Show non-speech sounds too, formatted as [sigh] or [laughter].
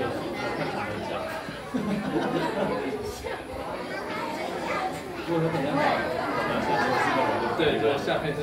[laughs] 如果说等一下，那下面是。